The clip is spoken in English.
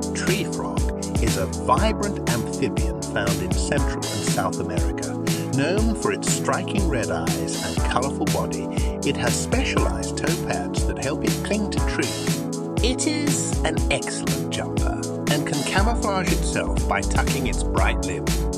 red tree frog is a vibrant amphibian found in Central and South America. Known for its striking red eyes and colourful body, it has specialised toe pads that help it cling to trees. It is an excellent jumper and can camouflage itself by tucking its bright limbs.